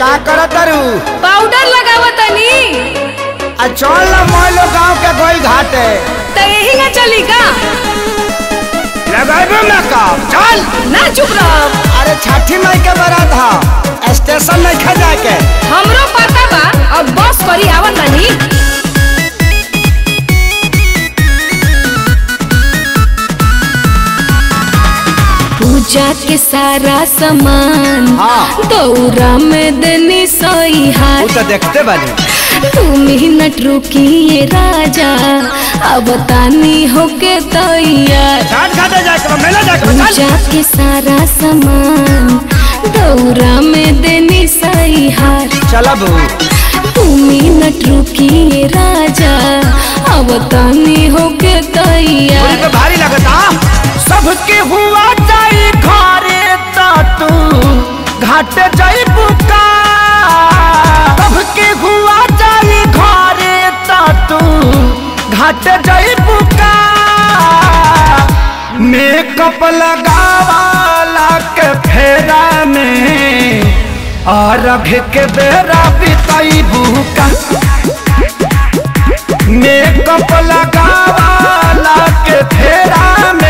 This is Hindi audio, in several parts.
का करत तारू पाउडर लगावतनी आ चल ना मोलो गाँव के कोई घाटे। त यही ना चली का? लगाइबो ना का चल। ना चुप रह अरे छठी माई के बारात हा स्टेशन नहीं खा जाके हमरो पता बा अब बस करी आवत नहीं पूजा के सारा सामान। हाँ। दौरा में देनी सोई हाथ तो देखते बानी तुम ही नट रुकिए राजा। अब तानी होके तैयार। खाते जाए के के पूजा के सारा सामान। दौरा में देनी सही हार। चल अब तुम्ही नट रुकिए राजा। अब तानी होके पूरी तैयार भारी लगता सबके हुआ घरे तू घाट जाई बुका। सबके हुआ जाई घरे तू घाट जाई बुका। मेकअप लगावाला के फेरा में के बेरा बिताई बुका मेकअप लगावाला के फेरा में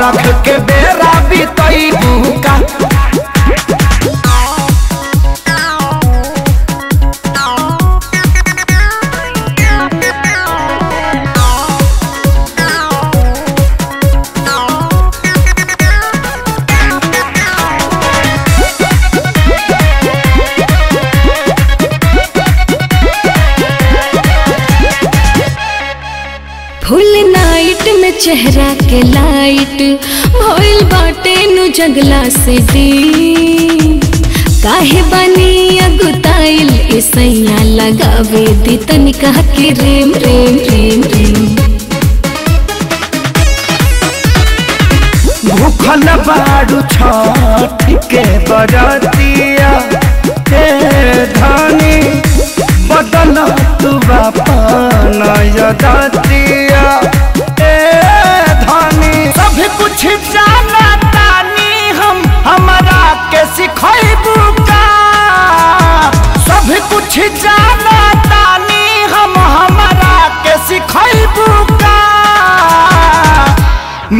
रख के बेरा बीतई चेहरा के लाइट भइल बाटे नु जगला से दी काहे बनी अगुताइल ऐसैया लगावे दी तनिका के रेम रेम रेम रेम। भूखल बाड़ू छठ के बरतिया हे धनी बदल तू बापन यदतिया कुछ जाना तानी हम हमरा के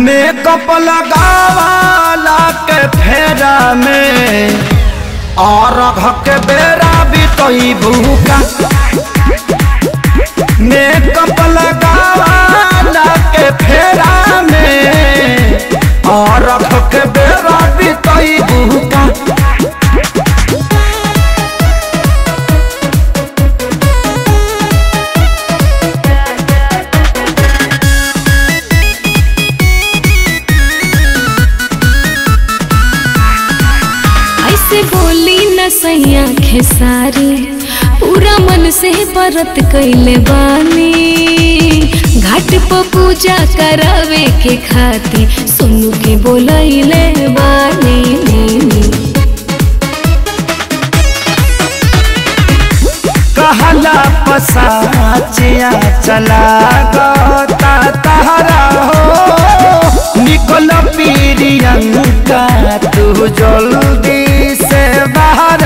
मेकअप लगावाला के? फेरा में और के बेरा भी तई भूका मेकअप लगावाला के फेरा में और के खेसारी पूरा मन से व्रत कैले बानी। घाट पर पूजा करावे के खातिर सोनू के बोलैले बानी पसाचिया चला गोता तहरा हो। निकल पीरियंका तू जल्दी से बाहर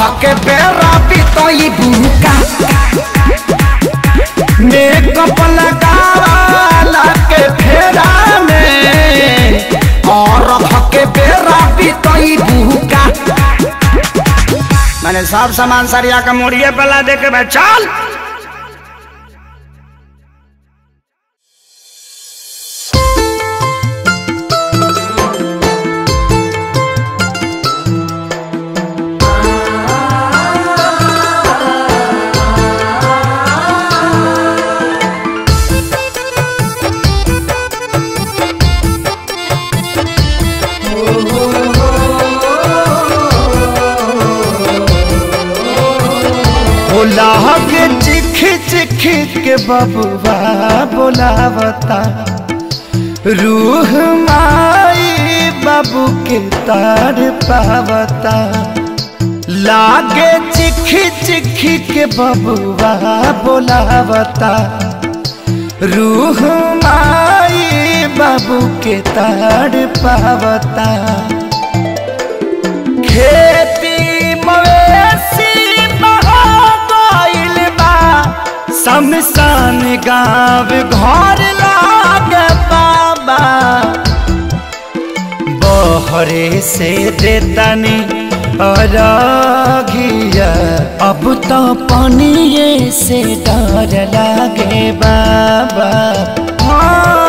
और के बेरा बितई बुका मेकअप लगाला के फेरा में और हके बेरा ये बुका मैंने सब सामान सरिया का मोड़िए पला देके चल। चिख के बबुआ बोलावता, रूह माई बाबू के तार पावता। लागे चिखी चिखी के बबुआ बोलावता, रूह माई बाबू के तार पावता। शमशान गाँव घर लागे बाबा। बहरे से देतानी अरघिया अब तो पानी से डर लागे बाबा। हाँ।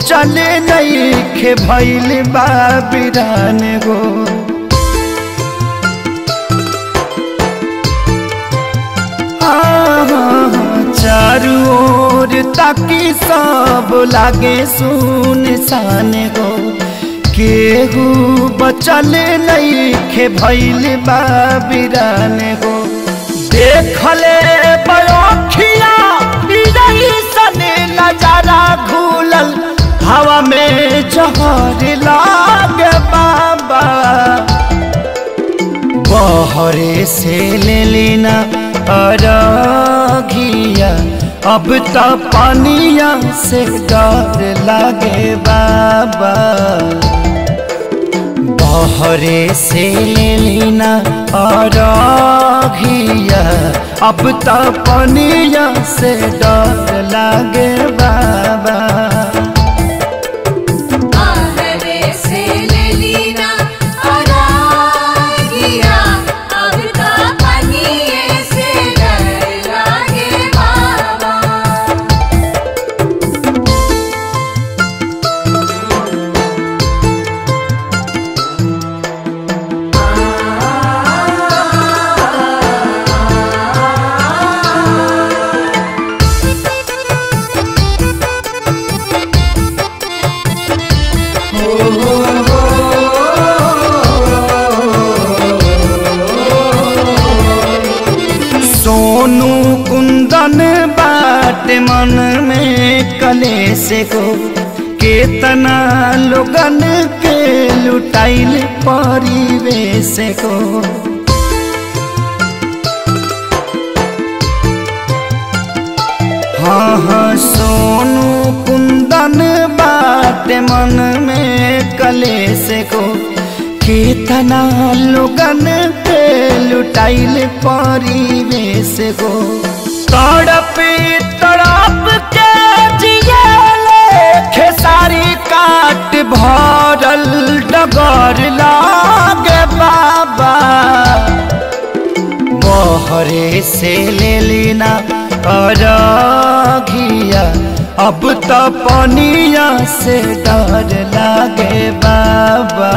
बचल नहीं खे भैल बाबिरान गो। आहा, चारू ओर ताकि सब लागे सुन सान गो। केहू बचल नहीं खे भैल बाबिरान गो। देखले यही सने नज़ारा घूलल। हवा में जहर लागे बाबा। बहरे से ले लेना अरघिया। अब तो पानिया से डर लागे बाबा। बहरे से ले लेना अरघिया। अब तो पानिया से डर लागे बाबा। लोगन के लुटाइल परिवेश को। हाँ हाँ सोनू कुंदन बाट मन में कलेश को। केतना लोगन के लुटाइल परिवेश को। तड़प भरल डगर लागे बाबा। बहरे से ले लेना अरघिया अब तो पनिया से डर लागे बाबा।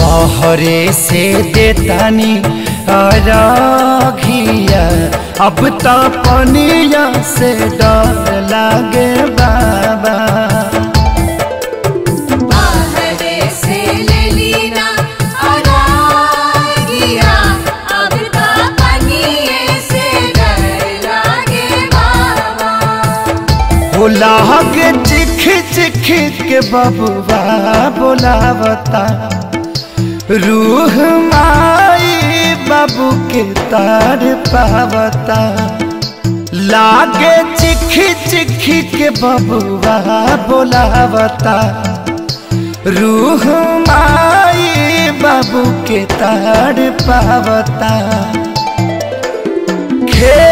बहरे से देतानी अरघिया अब तो पनिया से डर लागे बाबा। हो लागे चिख चिख के बबुआ बोलावता। रूह माई बाबू के तार पावता। लागे चिखी चिखी के बबुआ बोलावता। रूह माई बाबू के तार पावता। खेती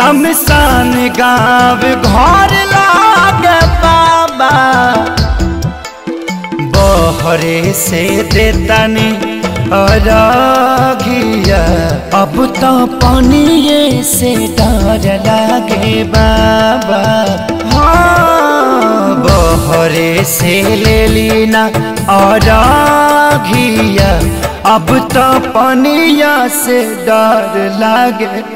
शमशान गाँव घर लागे बाबा। बहरे से देतानी अरघिया अब तो पानिए से डर लागे बाबा। हाँ बहरे से ले लीना अरघिया अब तो पनिया से डर लागे।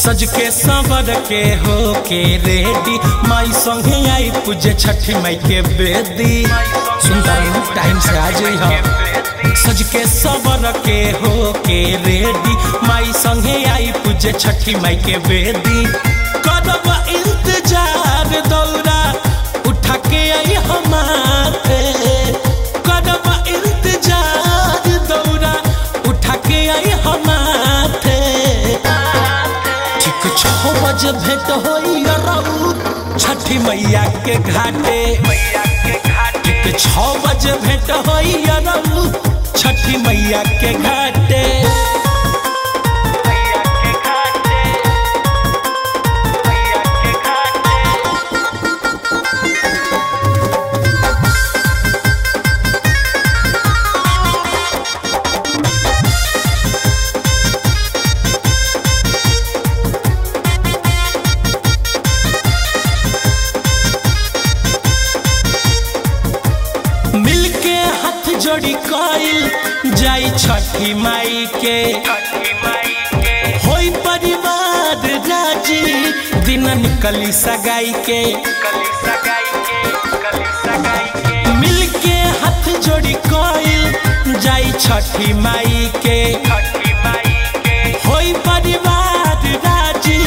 सज के संवर के हो के रेडी। माई संगे आई पूजे छठी माई के बेदी। सुंदर टाइम से आ जाई हो सज के सवर के हो के रेडी। माई संगे आई पूजे छठी माई के बेदी। करब इंतज़ार दौरा उठा के आई हमारे करब इंतज़ार दौरा उठा के आई हमारे ठीक छो बजे भेंट होई रहू छठी मैया के घाटे। ठीक छो बजे भेंट होई रहू छठी मैया के घाटे। छठी माई के। होई परिवार राज़ी दिन निकली सगाई के। मिलके हाथ जोड़ी कइल जाई छठी माई के। होई परिवार राज़ी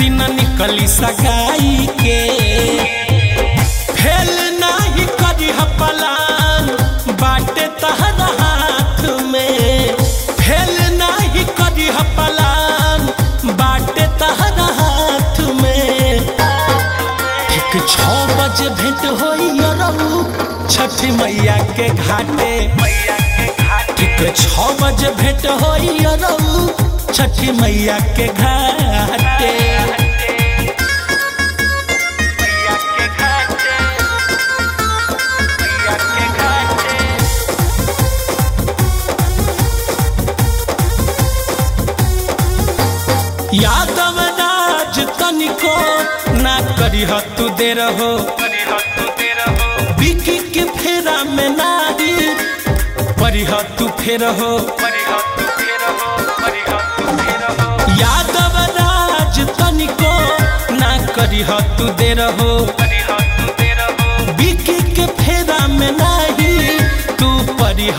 दिन निकली सगाई के। के घाटे। ठीक छो बजे भेंट रहू छठी मैया के घाटे। यादव राज तनिको ना करी तू दे रहो तू रहो। यादव राज तनिको ना करी तू दे रहो। बिकी के फेरा में नहीं, तू परी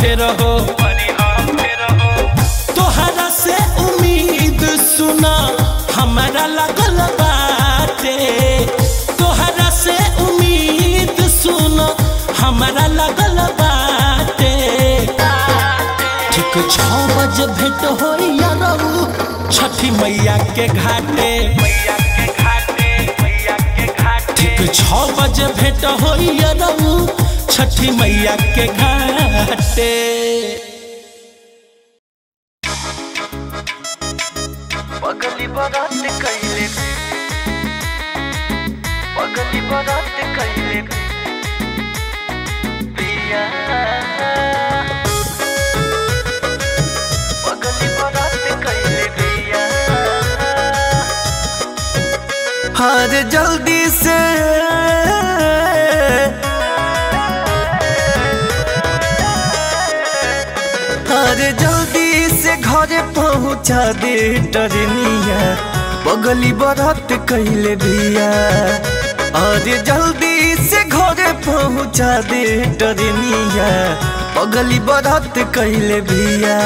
फेर हो बजे हो रहू छठी मैया के घाटे। ठीक छो बजे भेंट हो रहू छठी मैया के घाटे। हर जल्दी से। हर जल्दी से घरे पहुँचा दे टरनिया बगली बरत कैले बिया अरे जल्दी से घरे पहुँचा दे टरनिया बगली बरत कैले बिया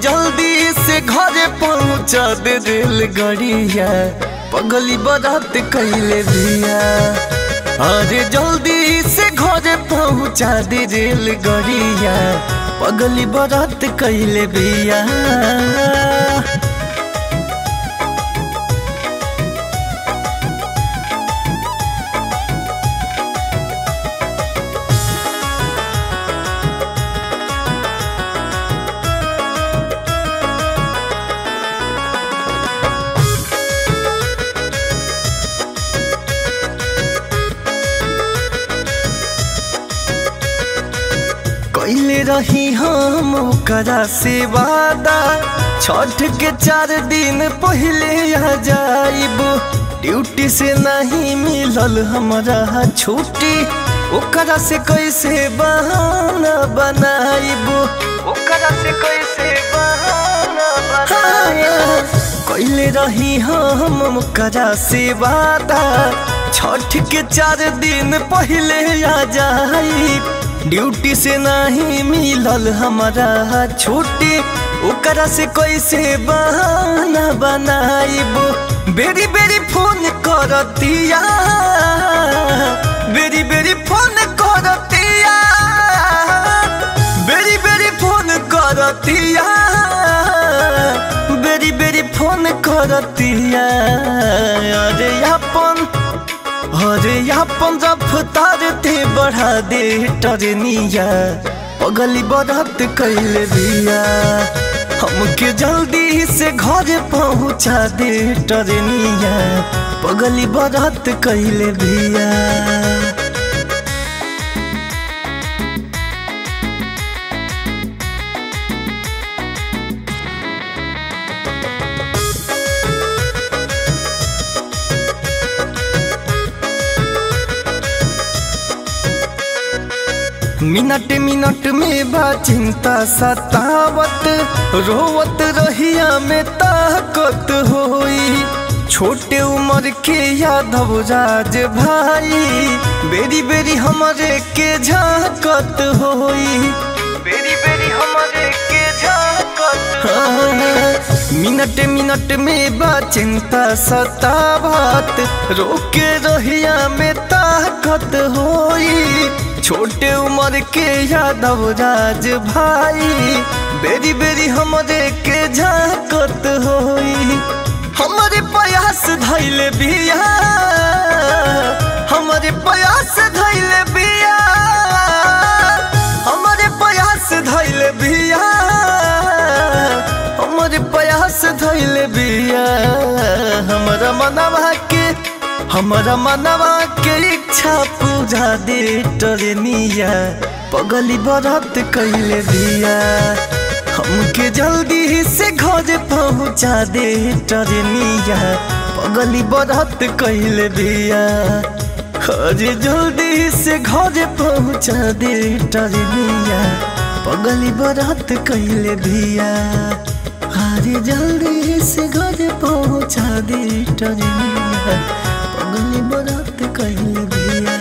जल्दी से घरे पहुँचा दे रेलगाड़िया पगली बरात कैले भैया अरे जल्दी से घरे पहुँचा दे रेलगाड़िया पगली बरात कैले बिया ओकरा से वादा छठ के चार दिन पहले आ जाइब। ड्यूटी से नहीं मिलल हमारा छुट्टी। ओकरा से कैसे बहाना बनाइब? ओकरा से कैसे बहाना बनाइब? कैले रही हम करा से वादा छठ के चार दिन पहले आ जाइब। ड्यूटी से नहीं मिलल हमारा। छुट्टी, ओकरा से कैसे बहाना बनाइब? बेरी बेरी फ़ोन करतिया। बेरी बेरी फ़ोन करतिया। बेरी बेरी फ़ोन करतिया। बेरी बेरी फ़ोन करतिया। अरे अरे अपन ते बढ़ा दे टरनिया पगली बरात कैले दिया हमके जल्दी से घर पहुँचा दे टरनिया पगली बरात कैले दिया मिनट मिनट में बा चिंता सतावत, रोवत रहिया में ताकत होई। छोटे उम्र के यादव राज भाई, बेरी बेरी हमारे के झाकत होई। बेरी बेरी हमारे के मिनट मिनट में बा चिंता सतावत, रोके रहिया में ताकत होई। छोटे उम्र के यादव राज भाई, बेरी बेरी हमारे के झाकत होई। हमारे प्रयास धैले बिया, हमारे प्रयास धैले बिया, हमारे प्रयास धैले बिया, हमारे प्रयास धैले बिया। हमारा मनवा के हमारा मनवा के इच्छा पूजा दे टरनिया पगली बरत कैले दिया। हमके जल्दी से घर पहुँचा दे टरनिया पगली बरत कैले दिया। अरे जल्दी से घर पहुँचा दे टरनिया पगली बरत कैले दिया। अरे जल्दी से घर पहुँचा दे टरनिया पगली बरात कैले दिया